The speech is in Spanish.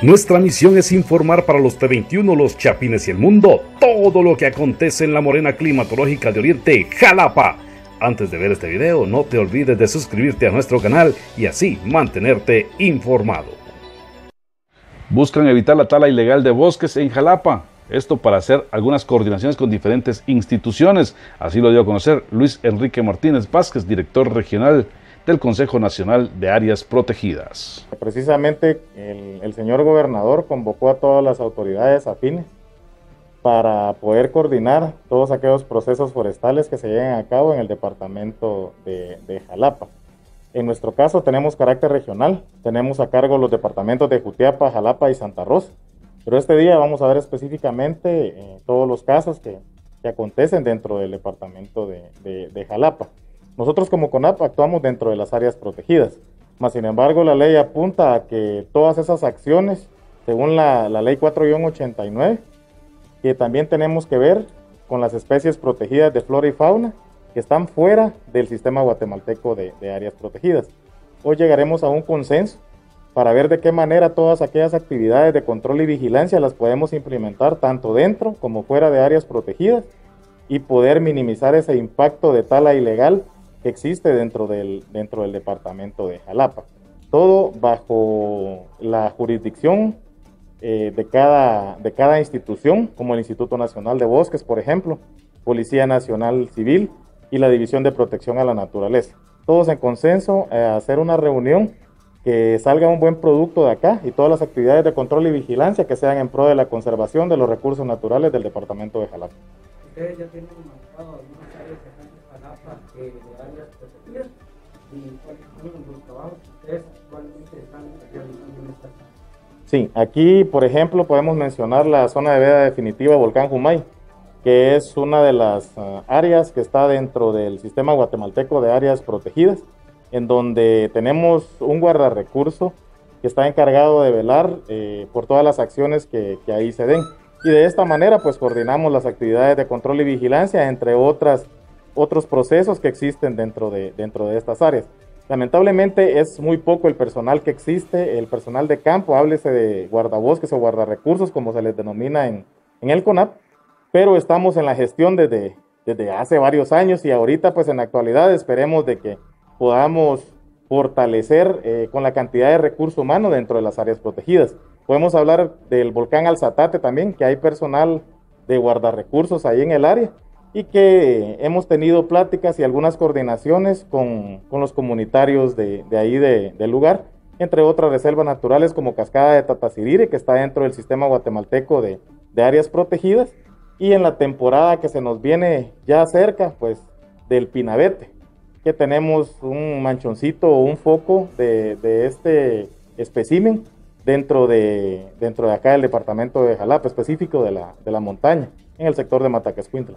Nuestra misión es informar para los T21, los Chapines y el mundo todo lo que acontece en la morena climatológica de Oriente, Jalapa. Antes de ver este video, no te olvides de suscribirte a nuestro canal y así mantenerte informado. Buscan evitar la tala ilegal de bosques en Jalapa. Esto para hacer algunas coordinaciones con diferentes instituciones. Así lo dio a conocer Luis Enrique Martínez Vázquez, director regional del Consejo Nacional de Áreas Protegidas. Precisamente el, señor gobernador convocó a todas las autoridades afines para poder coordinar todos aquellos procesos forestales que se lleven a cabo en el departamento de, Jalapa. En nuestro caso tenemos carácter regional, tenemos a cargo los departamentos de Jutiapa, Jalapa y Santa Rosa, pero este día vamos a ver específicamente eh, todos los casos que, que, acontecen dentro del departamento de, de, de Jalapa. Nosotros como CONAP actuamos dentro de las áreas protegidas, mas sin embargo la ley apunta a que todas esas acciones, según la, ley 4-89, que también tenemos que ver con las especies protegidas de flora y fauna que están fuera del sistema guatemalteco de, de áreas protegidas. Hoy llegaremos a un consenso para ver de qué manera todas aquellas actividades de control y vigilancia las podemos implementar tanto dentro como fuera de áreas protegidas y poder minimizar ese impacto de tala ilegal que existe dentro del, dentro del departamento de Jalapa. Todo bajo la jurisdicción eh, de, cada, de cada institución, como el Instituto Nacional de Bosques, por ejemplo, Policía Nacional Civil y la División de Protección a la Naturaleza. Todos en consenso a eh, hacer una reunión que salga un buen producto de acá y todas las actividades de control y vigilancia que sean en pro de la conservación de los recursos naturales del departamento de Jalapa. Ustedes ya tienen marcado algunas áreas de Jalapa eh, Sí, aquí por ejemplo podemos mencionar la zona de veda definitiva Volcán Jumay, que es una de las ah, áreas que está dentro del sistema guatemalteco de áreas protegidas, en donde tenemos un guardarrecurso que está encargado de velar eh, por todas las acciones que, que ahí se den. Y de esta manera pues coordinamos las actividades de control y vigilancia, entre otras otros procesos que existen dentro de, dentro de estas áreas. Lamentablemente es muy poco el personal que existe, el personal de campo, háblese de guardabosques o guardarrecursos, como se les denomina en, en el CONAP, pero estamos en la gestión desde, desde hace varios años y ahorita pues en la actualidad esperemos de que podamos fortalecer eh, con la cantidad de recursos humanos dentro de las áreas protegidas. Podemos hablar del volcán Alzatate también, que hay personal de guardarrecursos ahí en el área y que hemos tenido pláticas y algunas coordinaciones con, con los comunitarios de, de ahí de, del lugar, entre otras reservas naturales como Cascada de Tatacirire, que está dentro del sistema guatemalteco de, de áreas protegidas, y en la temporada que se nos viene ya cerca, pues del Pinabete, que tenemos un manchoncito o un foco de, de este espécimen dentro de, dentro de acá del departamento de Jalapa, específico de la, de la montaña, en el sector de Matacascuintla.